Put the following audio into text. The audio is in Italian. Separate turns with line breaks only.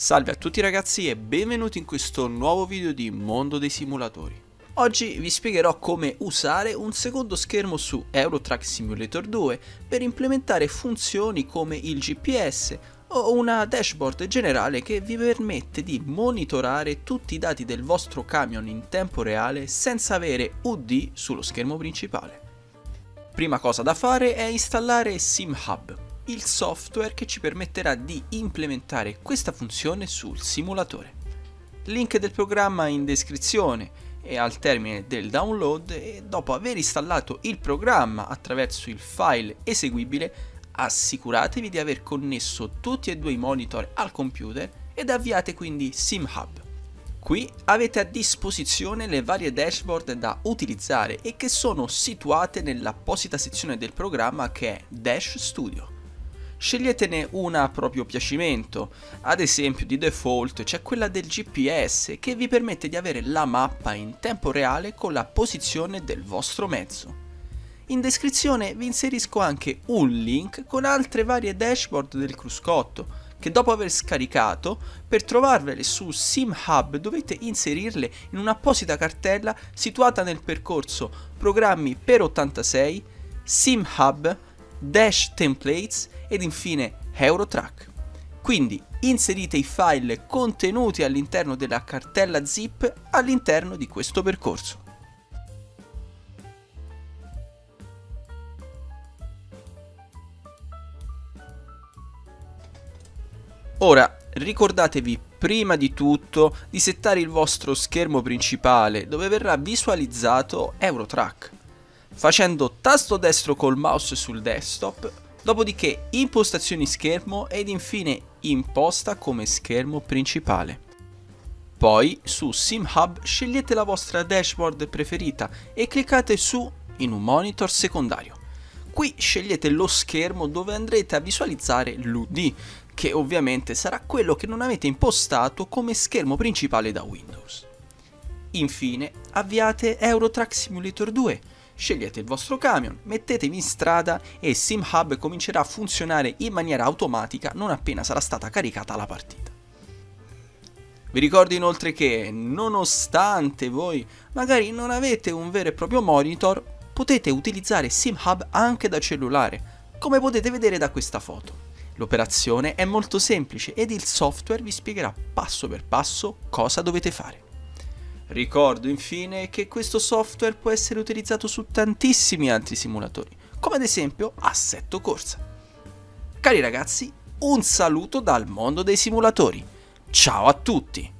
Salve a tutti ragazzi e benvenuti in questo nuovo video di Mondo dei Simulatori. Oggi vi spiegherò come usare un secondo schermo su Eurotrack Simulator 2 per implementare funzioni come il GPS o una dashboard generale che vi permette di monitorare tutti i dati del vostro camion in tempo reale senza avere UD sullo schermo principale. Prima cosa da fare è installare SimHub, il software che ci permetterà di implementare questa funzione sul simulatore. Link del programma in descrizione e al termine del download e dopo aver installato il programma attraverso il file eseguibile assicuratevi di aver connesso tutti e due i monitor al computer ed avviate quindi SimHub. Qui avete a disposizione le varie dashboard da utilizzare e che sono situate nell'apposita sezione del programma che è Dash Studio. Sceglietene una a proprio piacimento, ad esempio di default c'è quella del GPS che vi permette di avere la mappa in tempo reale con la posizione del vostro mezzo. In descrizione vi inserisco anche un link con altre varie dashboard del cruscotto che dopo aver scaricato, per trovarvele su SimHub dovete inserirle in un'apposita cartella situata nel percorso Programmi per 86, SimHub, Dash Templates ed infine Eurotrack. Quindi inserite i file contenuti all'interno della cartella zip all'interno di questo percorso. Ora ricordatevi prima di tutto di settare il vostro schermo principale dove verrà visualizzato Eurotrack facendo tasto destro col mouse sul desktop dopodiché impostazioni schermo ed infine imposta come schermo principale. Poi su SimHub scegliete la vostra dashboard preferita e cliccate su in un monitor secondario. Qui scegliete lo schermo dove andrete a visualizzare l'UD, che ovviamente sarà quello che non avete impostato come schermo principale da Windows. Infine avviate Eurotrack Simulator 2 scegliete il vostro camion, mettetevi in strada e SimHub comincerà a funzionare in maniera automatica non appena sarà stata caricata la partita. Vi ricordo inoltre che, nonostante voi magari non avete un vero e proprio monitor, potete utilizzare SimHub anche da cellulare, come potete vedere da questa foto. L'operazione è molto semplice ed il software vi spiegherà passo per passo cosa dovete fare. Ricordo infine che questo software può essere utilizzato su tantissimi altri simulatori, come ad esempio Assetto Corsa. Cari ragazzi, un saluto dal mondo dei simulatori. Ciao a tutti!